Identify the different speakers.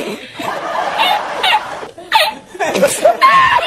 Speaker 1: やりました。